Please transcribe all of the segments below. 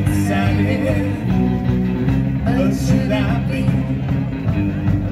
excited, but should I be?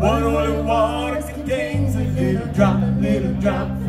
What all the waters and things, a little drop, a little drop.